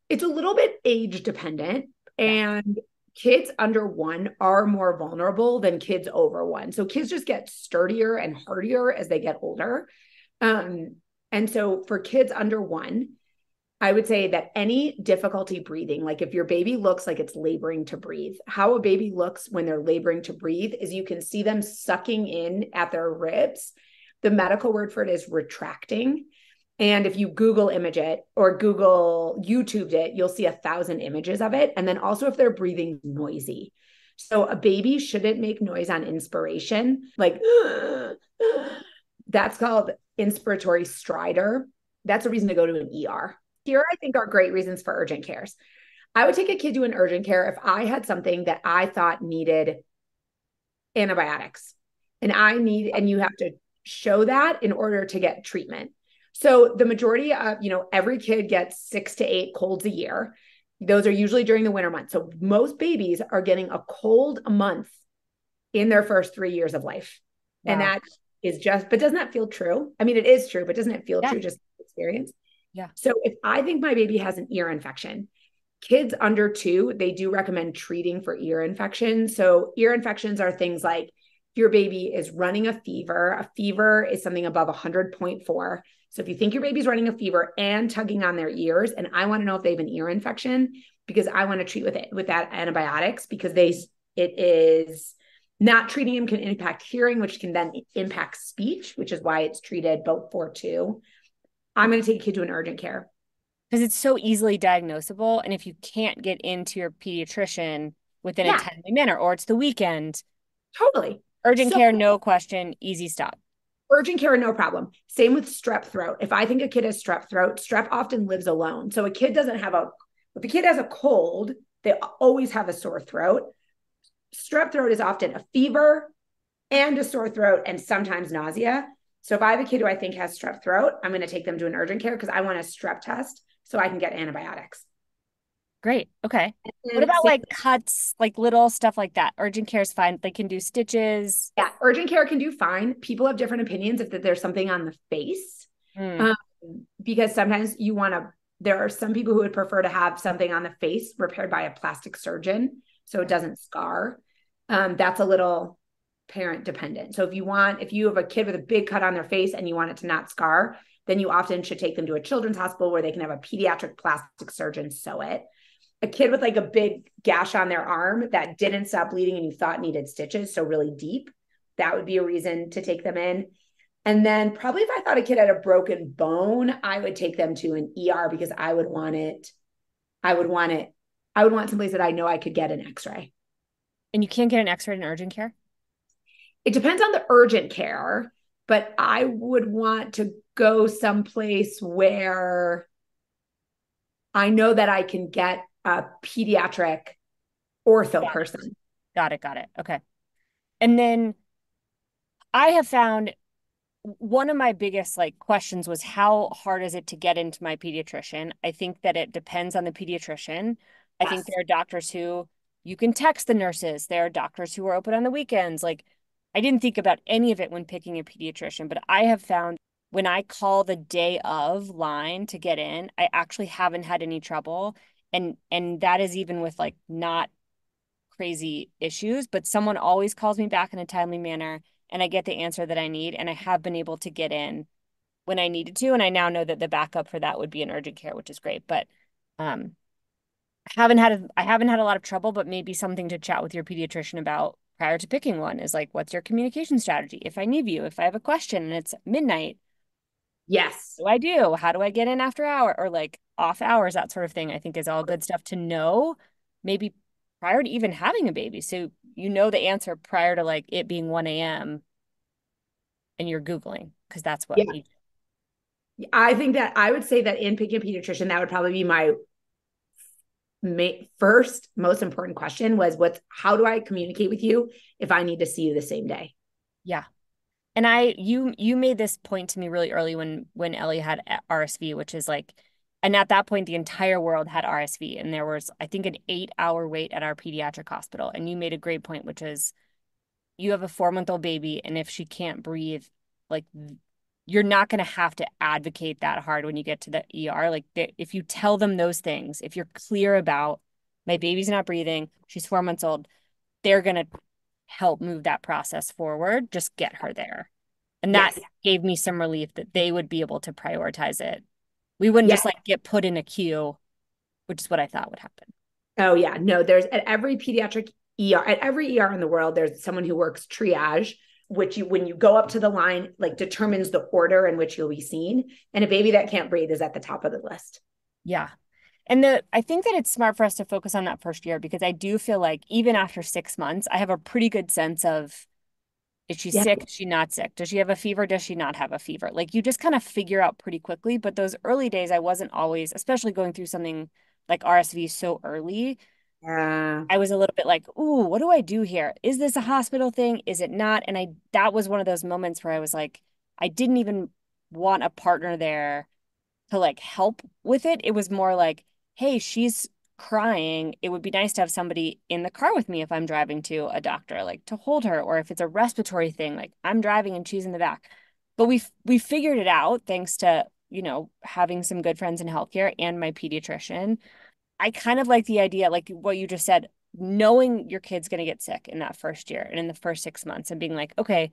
It's a little bit age dependent and kids under 1 are more vulnerable than kids over 1. So kids just get sturdier and hardier as they get older. Um and so for kids under 1, I would say that any difficulty breathing, like if your baby looks like it's laboring to breathe, how a baby looks when they're laboring to breathe is you can see them sucking in at their ribs. The medical word for it is retracting. And if you Google image it or Google YouTubed it, you'll see a thousand images of it. And then also if they're breathing noisy. So a baby shouldn't make noise on inspiration, like that's called inspiratory stridor. That's a reason to go to an ER here I think are great reasons for urgent cares. I would take a kid to an urgent care if I had something that I thought needed antibiotics. And I need, and you have to show that in order to get treatment. So the majority of, you know, every kid gets six to eight colds a year. Those are usually during the winter months. So most babies are getting a cold a month in their first three years of life. Wow. And that is just, but doesn't that feel true? I mean, it is true, but doesn't it feel yeah. true just experience? Yeah. So if I think my baby has an ear infection, kids under two, they do recommend treating for ear infections. So ear infections are things like your baby is running a fever. A fever is something above 100.4. So if you think your baby's running a fever and tugging on their ears, and I want to know if they have an ear infection because I want to treat with it with that antibiotics because they it is not treating them can impact hearing, which can then impact speech, which is why it's treated both for two. I'm going to take a kid to an urgent care. Because it's so easily diagnosable. And if you can't get into your pediatrician within yeah. a timely manner, or it's the weekend. Totally. Urgent so, care, no question, easy stop. Urgent care, no problem. Same with strep throat. If I think a kid has strep throat, strep often lives alone. So a kid doesn't have a, if a kid has a cold, they always have a sore throat. Strep throat is often a fever and a sore throat and sometimes nausea. So if I have a kid who I think has strep throat, I'm going to take them to an urgent care because I want a strep test so I can get antibiotics. Great. Okay. What about like cuts, like little stuff like that? Urgent care is fine. They can do stitches. Yeah, urgent care can do fine. People have different opinions if there's something on the face, mm. um, because sometimes you want to. There are some people who would prefer to have something on the face repaired by a plastic surgeon so it doesn't scar. Um, that's a little parent dependent. So if you want, if you have a kid with a big cut on their face and you want it to not scar, then you often should take them to a children's hospital where they can have a pediatric plastic surgeon sew it. A kid with like a big gash on their arm that didn't stop bleeding and you thought needed stitches, so really deep, that would be a reason to take them in. And then probably if I thought a kid had a broken bone, I would take them to an ER because I would want it. I would want it. I would want someplace that I know I could get an X-ray. And you can't get an X-ray in urgent care it depends on the urgent care, but I would want to go someplace where I know that I can get a pediatric ortho yeah. person. Got it. Got it. Okay. And then I have found one of my biggest like questions was how hard is it to get into my pediatrician? I think that it depends on the pediatrician. I think there are doctors who you can text the nurses. There are doctors who are open on the weekends. Like I didn't think about any of it when picking a pediatrician, but I have found when I call the day of line to get in, I actually haven't had any trouble. And and that is even with like not crazy issues, but someone always calls me back in a timely manner and I get the answer that I need and I have been able to get in when I needed to and I now know that the backup for that would be an urgent care, which is great. But um haven't had a, I haven't had a lot of trouble, but maybe something to chat with your pediatrician about prior to picking one is like, what's your communication strategy? If I need you, if I have a question and it's midnight, yes, do I do? How do I get in after hour or like off hours? That sort of thing. I think is all good stuff to know, maybe prior to even having a baby, so you know the answer prior to like it being one a.m. and you're googling because that's what. Yeah. I think that I would say that in picking a pediatrician, that would probably be my first most important question was what's how do I communicate with you if I need to see you the same day? Yeah. And I you you made this point to me really early when when Ellie had uh, RSV, which is like and at that point the entire world had RSV and there was I think an 8-hour wait at our pediatric hospital and you made a great point which is you have a 4-month-old baby and if she can't breathe like you're not going to have to advocate that hard when you get to the ER. Like if you tell them those things, if you're clear about my baby's not breathing, she's four months old, they're going to help move that process forward. Just get her there. And that yes. gave me some relief that they would be able to prioritize it. We wouldn't yes. just like get put in a queue, which is what I thought would happen. Oh, yeah. No, there's at every pediatric ER, at every ER in the world, there's someone who works triage which you when you go up to the line like determines the order in which you'll be seen. And a baby that can't breathe is at the top of the list. Yeah. And the i think that it's smart for us to focus on that first year because i do feel like even after six months i have a pretty good sense of is she yeah. sick? Is she not sick? Does she have a fever? Does she not have a fever? Like you just kind of figure out pretty quickly. But those early days i wasn't always especially going through something like rsv so early yeah. I was a little bit like, ooh, what do I do here? Is this a hospital thing? Is it not? And I that was one of those moments where I was like, I didn't even want a partner there to like help with it. It was more like, hey, she's crying. It would be nice to have somebody in the car with me if I'm driving to a doctor, like to hold her, or if it's a respiratory thing, like I'm driving and she's in the back. But we we figured it out thanks to, you know, having some good friends in healthcare and my pediatrician. I kind of like the idea, like what you just said, knowing your kid's going to get sick in that first year and in the first six months and being like, okay,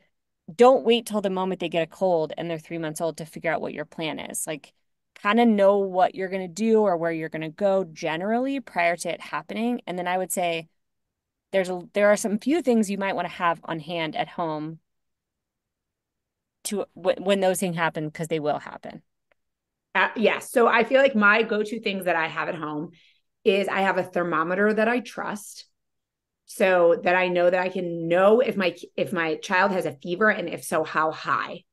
don't wait till the moment they get a cold and they're three months old to figure out what your plan is. Like, kind of know what you're going to do or where you're going to go generally prior to it happening. And then I would say there's a there are some few things you might want to have on hand at home to when those things happen because they will happen. Uh, yes. Yeah. So I feel like my go-to things that I have at home is I have a thermometer that I trust so that I know that I can know if my if my child has a fever and if so how high.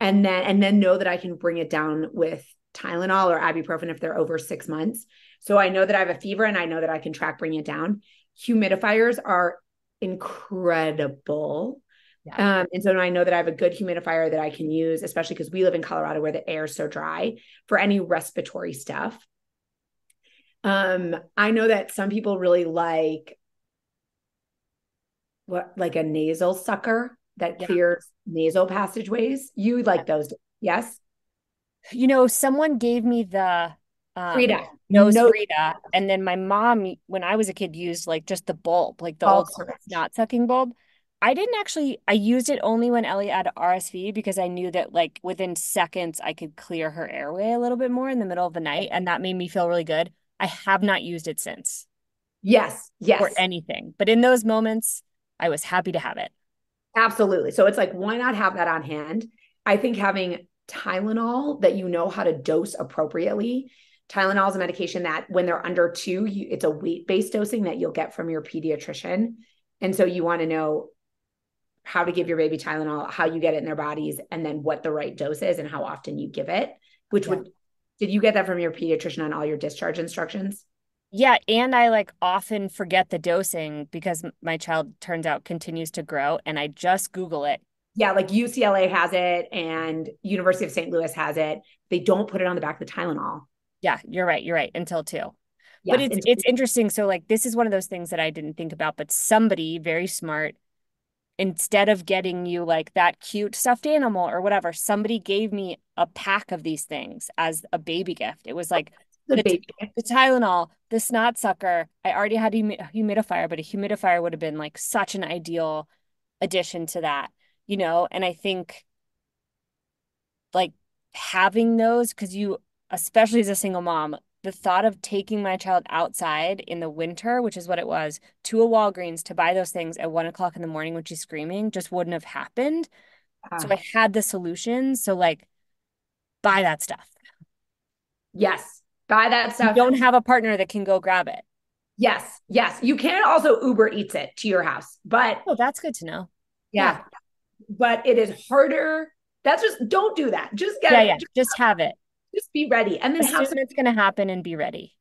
And then and then know that I can bring it down with Tylenol or ibuprofen if they're over 6 months. So I know that I have a fever and I know that I can track bring it down. Humidifiers are incredible. Yeah. Um, and so I know that I have a good humidifier that I can use, especially because we live in Colorado where the air is so dry for any respiratory stuff. Um, I know that some people really like what like a nasal sucker that yeah. clears nasal passageways. You like those, yes? You know, someone gave me the um, Frida. Nose no. Frida. And then my mom, when I was a kid, used like just the bulb, like the old not sucking bulb. I didn't actually I used it only when Ellie had RSV because I knew that like within seconds I could clear her airway a little bit more in the middle of the night and that made me feel really good. I have not used it since. Yes, yes. Or anything. But in those moments, I was happy to have it. Absolutely. So it's like, why not have that on hand? I think having Tylenol that you know how to dose appropriately. Tylenol is a medication that when they're under two, you, it's a weight based dosing that you'll get from your pediatrician. And so you want to know how to give your baby Tylenol, how you get it in their bodies, and then what the right dose is and how often you give it, which yeah. would did you get that from your pediatrician on all your discharge instructions? Yeah, and I like often forget the dosing because my child turns out continues to grow and I just Google it. Yeah, like UCLA has it and University of St. Louis has it. They don't put it on the back of the Tylenol. Yeah, you're right. You're right. Until two. Yes, but it's it's interesting. So like this is one of those things that I didn't think about, but somebody very smart, instead of getting you like that cute stuffed animal or whatever, somebody gave me a pack of these things as a baby gift. It was oh, like the, the, baby. the Tylenol, the snot sucker. I already had a humidifier, but a humidifier would have been like such an ideal addition to that, you know? And I think like having those, because you, especially as a single mom, the thought of taking my child outside in the winter, which is what it was, to a Walgreens to buy those things at one o'clock in the morning when she's screaming just wouldn't have happened. So ah. I had the solution. So like buy that stuff. Yes. Buy that stuff. You don't have a partner that can go grab it. Yes. Yes. You can also Uber eats it to your house. But Oh, that's good to know. Yeah. yeah. But it is harder. That's just don't do that. Just get yeah, it. Yeah. Just have it just be ready. And then Assume have some- it's going to happen and be ready.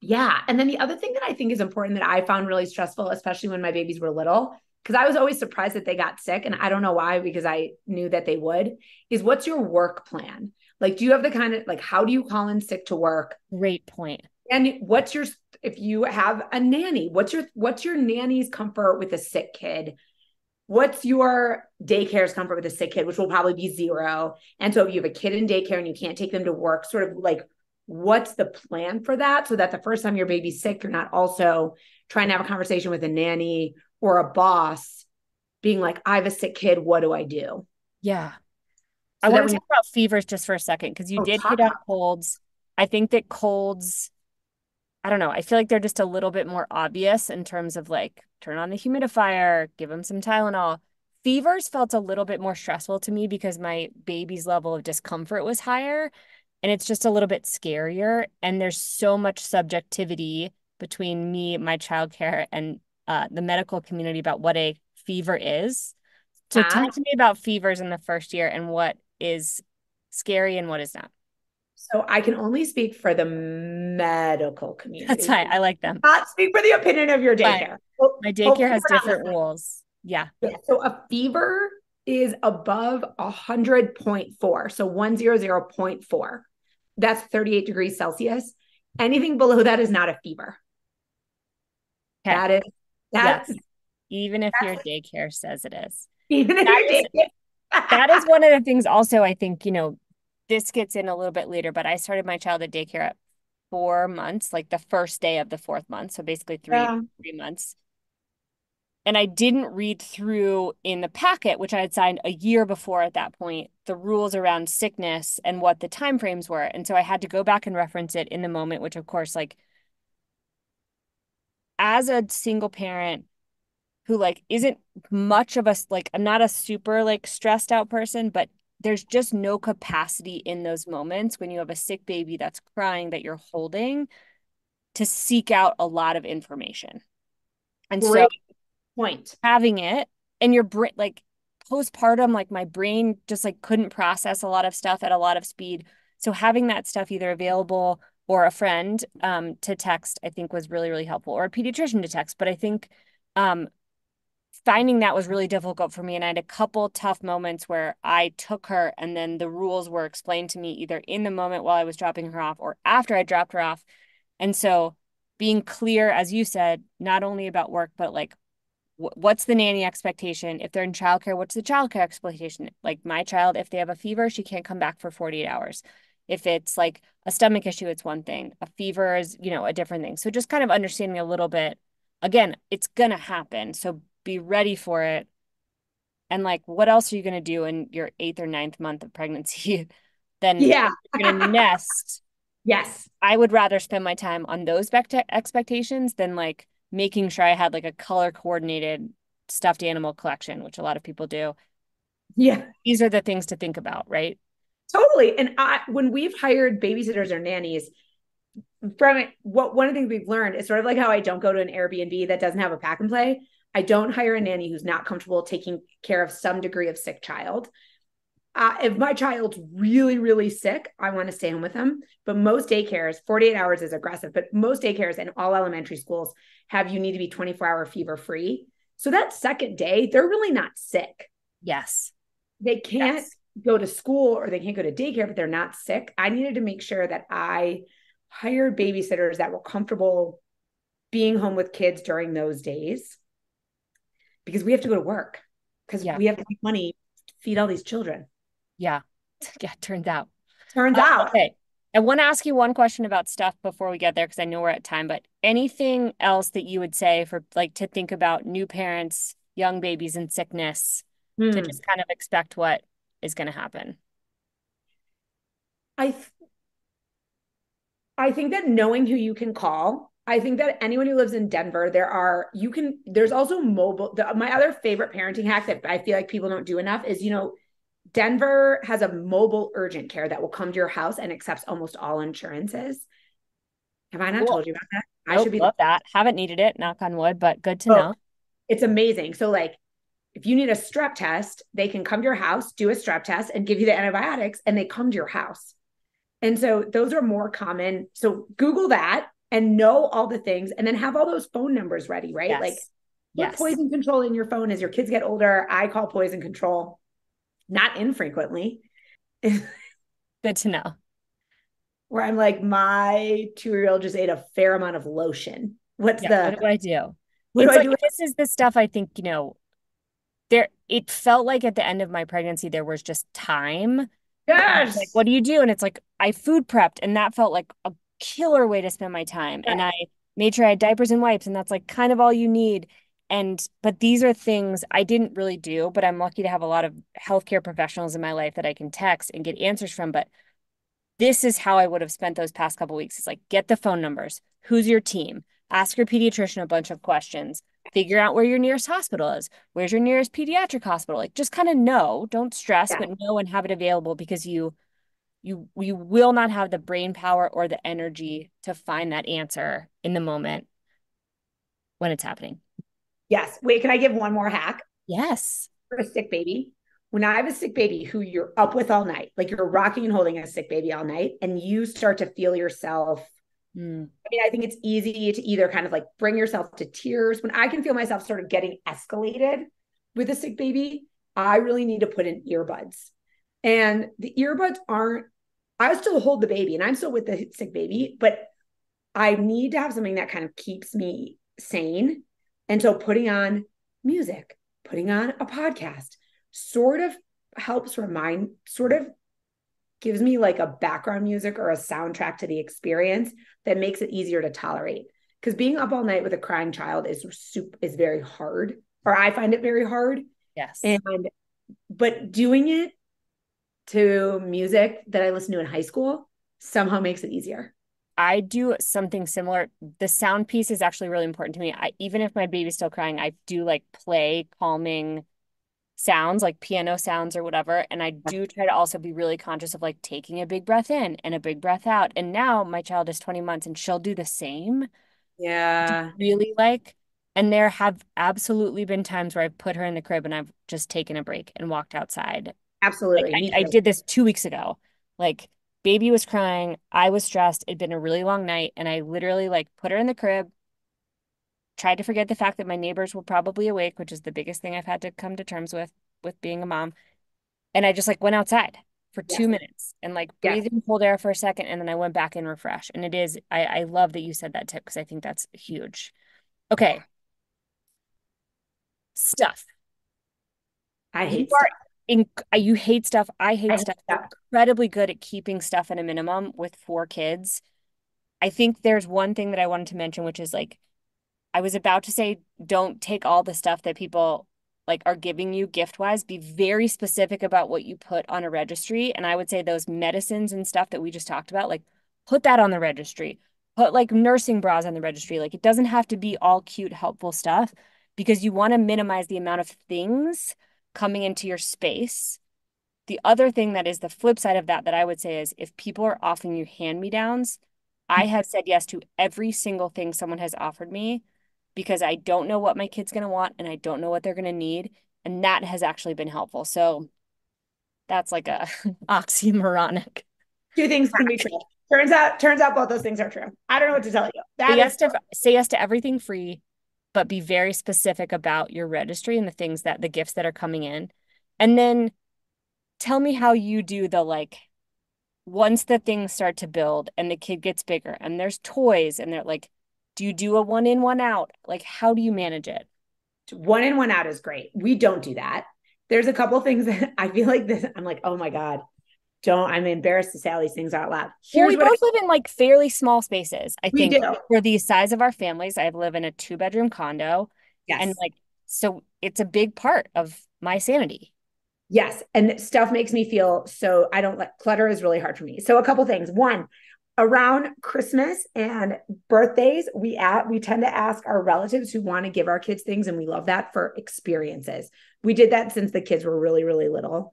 Yeah. And then the other thing that i think is important that i found really stressful especially when my babies were little because i was always surprised that they got sick and i don't know why because i knew that they would is what's your work plan? Like do you have the kind of like how do you call in sick to work? Great point. And what's your if you have a nanny what's your what's your nanny's comfort with a sick kid what's your daycare's comfort with a sick kid, which will probably be zero. And so if you have a kid in daycare and you can't take them to work, sort of like what's the plan for that? So that the first time your baby's sick, you're not also trying to have a conversation with a nanny or a boss being like, I have a sick kid. What do I do? Yeah. So I want to talk about fevers just for a second because you oh, did hit on colds. I think that colds, I don't know, I feel like they're just a little bit more obvious in terms of like turn on the humidifier, give them some Tylenol. Fevers felt a little bit more stressful to me because my baby's level of discomfort was higher and it's just a little bit scarier. And there's so much subjectivity between me, my childcare, and uh, the medical community about what a fever is. So, talk to me about fevers in the first year and what is scary and what is not. So I can only speak for the medical community. That's fine. I like them. Not speak for the opinion of your daycare. Well, My daycare has different rules. Yeah. yeah. So a fever is above a hundred point four. So one zero zero point four. That's 38 degrees Celsius. Anything below that is not a fever. Okay. That is that's yes. even if your daycare says it is. Even if that your is, daycare. that is one of the things also I think, you know, this gets in a little bit later, but I started my child at daycare at four months, like the first day of the fourth month. So basically three, yeah. three months. And I didn't read through in the packet, which I had signed a year before at that point, the rules around sickness and what the timeframes were. And so I had to go back and reference it in the moment, which of course, like as a single parent who like isn't much of a like I'm not a super like stressed out person, but there's just no capacity in those moments when you have a sick baby that's crying that you're holding to seek out a lot of information. And Great so point having it and your brain like postpartum like my brain just like couldn't process a lot of stuff at a lot of speed. So having that stuff either available or a friend um, to text I think was really really helpful or a pediatrician to text, but I think um, finding that was really difficult for me. And I had a couple tough moments where I took her and then the rules were explained to me either in the moment while I was dropping her off or after I dropped her off. And so being clear, as you said, not only about work, but like what's the nanny expectation? If they're in childcare, what's the childcare expectation? Like my child, if they have a fever, she can't come back for 48 hours. If it's like a stomach issue, it's one thing. A fever is, you know, a different thing. So just kind of understanding a little bit. Again, it's gonna happen. So be ready for it. And like, what else are you going to do in your eighth or ninth month of pregnancy? then yeah, you're going to nest. Yes. I would rather spend my time on those expectations than like making sure I had like a color coordinated stuffed animal collection, which a lot of people do. Yeah. These are the things to think about, right? Totally. And I, when we've hired babysitters or nannies, from it, what one of the things we've learned is sort of like how I don't go to an Airbnb that doesn't have a pack and play. I don't hire a nanny who's not comfortable taking care of some degree of sick child. uh, if my child's really, really sick, I want to stay home with them. But most daycares, 48 hours is aggressive, but most daycares and all elementary schools have you need to be 24 hour fever free. So that second day, they're really not sick. Yes. They can't yes. go to school or they can't go to daycare, but they're not sick. I needed to make sure that I hired babysitters that were comfortable being home with kids during those days because we have to go to work because yeah. we have to make money to feed all these children. Yeah. Yeah. Turns out. Turns uh, out. Okay. I want to ask you one question about stuff before we get there because I know we're at time, but anything else that you would say for like to think about new parents, young babies in sickness, to hmm. just kind of expect what is going to happen? I th- I think that knowing who you can call, I think that anyone who lives in Denver, there are you can there's also mobile the, my other favorite parenting hack that I feel like people don't do enough is you know Denver has a mobile urgent care that will come to your house and accepts almost all insurances. Have I not cool. told you about that? I nope, should be love that. Haven't needed it, knock on wood, but good to oh, know. It's amazing. So like if you need a strep test, they can come to your house, do a strep test, and give you the antibiotics, and they come to your house. And so those are more common. So Google that and know all the things, and then have all those phone numbers ready, right? Yes. Like yes. poison control in your phone as your kids get older. I call poison control not infrequently. Good to know. Where I'm like, my two year old just ate a fair amount of lotion. What's yeah, the what do I do? What do I like, do? This is the stuff I think, you know, there it felt like at the end of my pregnancy there was just time. Yes. Like, what do you do? And it's like I food prepped, and that felt like a killer way to spend my time. And I made sure I had diapers and wipes, and that's like kind of all you need. And but these are things i didn't really do but i'm lucky to have a lot of healthcare professionals in my life that i can text and get answers from. But this is how i would have spent those past couple weeks. It's like get the phone numbers who's your team ask your pediatrician a bunch of questions figure out where your nearest hospital is where's your nearest pediatric hospital? Like just kind of know don't stress yeah. but know and have it available because you you you will not have the brain power or the energy to find that answer in the moment when it's happening Yes. Wait, can I give one more hack? Yes. For a sick baby. When I have a sick baby who you're up with all night, like you're rocking and holding a sick baby all night, and you start to feel yourself. Mm. I mean, I think it's easy to either kind of like bring yourself to tears. When I can feel myself sort of getting escalated with a sick baby, I really need to put in earbuds. And the earbuds aren't, I still hold the baby and I'm still with the sick baby, but I need to have something that kind of keeps me sane and so putting on music, putting on a podcast sort of helps remind, sort of gives me like a background music or a soundtrack to the experience that makes it easier to tolerate. Because being up all night with a crying child is soup is very hard, or I find it very hard. Yes. And but doing it to music that I listened to in high school somehow makes it easier. I do something similar. The sound piece is actually really important to me. I even if my baby's still crying, I do like play calming sounds like piano sounds or whatever and I do try to also be really conscious of like taking a big breath in and a big breath out. And now my child is 20 months and she'll do the same. Yeah. Really like and there have absolutely been times where I've put her in the crib and I've just taken a break and walked outside. Absolutely. Like, I, I did this 2 weeks ago. Like baby was crying. I was stressed. It'd been a really long night. And I literally like put her in the crib, tried to forget the fact that my neighbors were probably awake, which is the biggest thing I've had to come to terms with with being a mom. And I just like went outside for two minutes and like breathed in cold air for a second. And then I went back and refresh. And it is, I, I love that you said that tip because I think that's huge. Okay. Stuff. I hate you stuff. In, you hate stuff. I hate I stuff. stuff. Incredibly good at keeping stuff at a minimum with four kids. I think there's one thing that I wanted to mention, which is like, I was about to say, don't take all the stuff that people like are giving you gift wise. Be very specific about what you put on a registry. And I would say those medicines and stuff that we just talked about, like put that on the registry. Put like nursing bras on the registry. Like it doesn't have to be all cute, helpful stuff because you want to minimize the amount of things coming into your space. The other thing that is the flip side of that, that I would say is if people are offering you hand me downs, I mm-hmm. have said yes to every single thing someone has offered me because I don't know what my kid's going to want and I don't know what they're going to need. And that has actually been helpful. So that's like a oxymoronic. Two things can be true. Turns out, turns out both those things are true. I don't know what to tell you. That say yes to say yes to everything free, but be very specific about your registry and the things that the gifts that are coming in. And then tell me how you do the like once the things start to build and the kid gets bigger and there's toys and they're like, do you do a one in, one out? Like, how do you manage it? One in, one out is great. We don't do that. There's a couple things that I feel like this, I'm like, oh my God, don't, I'm embarrassed to say all these things out loud. Well, we both I, live in like fairly small spaces. I think do. for the size of our families, I live in a two bedroom condo. Yes. And like, so it's a big part of my sanity. Yes. And stuff makes me feel so I don't like clutter is really hard for me. So a couple things. One, around Christmas and birthdays, we at we tend to ask our relatives who want to give our kids things, and we love that for experiences. We did that since the kids were really, really little.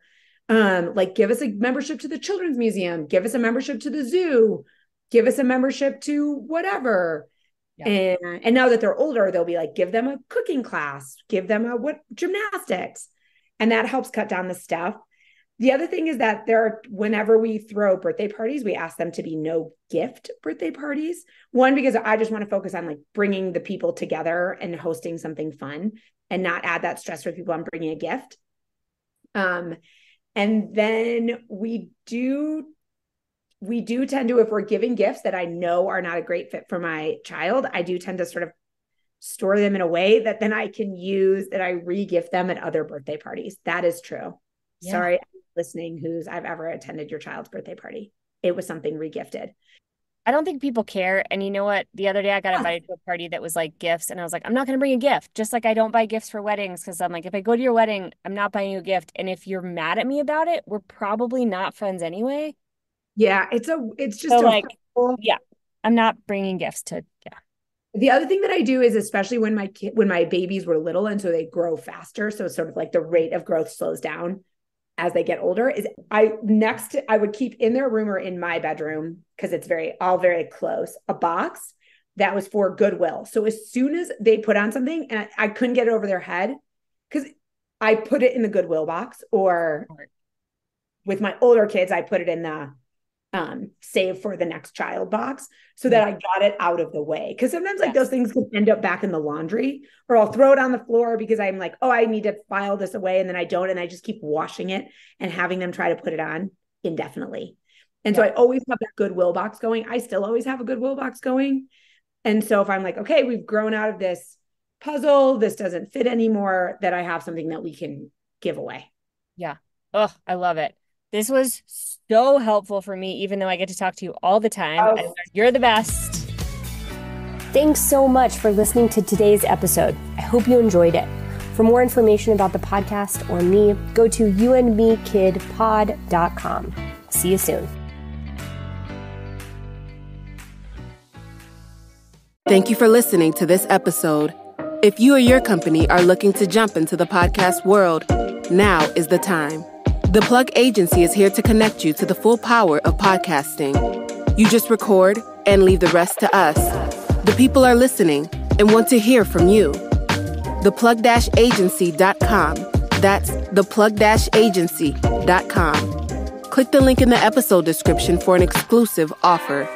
Um, like give us a membership to the children's museum, give us a membership to the zoo, give us a membership to whatever. Yeah. And and now that they're older, they'll be like, give them a cooking class, give them a what gymnastics and that helps cut down the stuff. The other thing is that there are, whenever we throw birthday parties, we ask them to be no gift birthday parties. One, because I just want to focus on like bringing the people together and hosting something fun and not add that stress for people on bringing a gift. Um, and then we do we do tend to if we're giving gifts that i know are not a great fit for my child i do tend to sort of store them in a way that then I can use that I re-gift them at other birthday parties. That is true. Yeah. Sorry, listening who's I've ever attended your child's birthday party. It was something regifted. I don't think people care. And you know what? The other day I got invited to a party that was like gifts, and I was like, I'm not going to bring a gift. Just like I don't buy gifts for weddings because I'm like, if I go to your wedding, I'm not buying you a gift. And if you're mad at me about it, we're probably not friends anyway. Yeah, it's a, it's just so like, yeah, I'm not bringing gifts to, yeah. The other thing that I do is especially when my kid, when my babies were little and so they grow faster, so sort of like the rate of growth slows down as they get older is I next I would keep in their room or in my bedroom because it's very all very close a box that was for goodwill. So as soon as they put on something and I, I couldn't get it over their head because I put it in the goodwill box or with my older kids I put it in the um, save for the next child box so that I got it out of the way. Cause sometimes like yes. those things can end up back in the laundry or I'll throw it on the floor because I'm like, oh, I need to file this away. And then I don't. And I just keep washing it and having them try to put it on indefinitely. And yeah. so I always have that goodwill box going. I still always have a goodwill box going. And so if I'm like, okay, we've grown out of this puzzle, this doesn't fit anymore, that I have something that we can give away. Yeah. Oh, I love it. This was so helpful for me, even though I get to talk to you all the time. Oh. You're the best. Thanks so much for listening to today's episode. I hope you enjoyed it. For more information about the podcast or me, go to youandmekidpod.com. See you soon. Thank you for listening to this episode. If you or your company are looking to jump into the podcast world, now is the time. The Plug Agency is here to connect you to the full power of podcasting. You just record and leave the rest to us. The people are listening and want to hear from you. Theplug-agency.com. That's theplug-agency.com. Click the link in the episode description for an exclusive offer.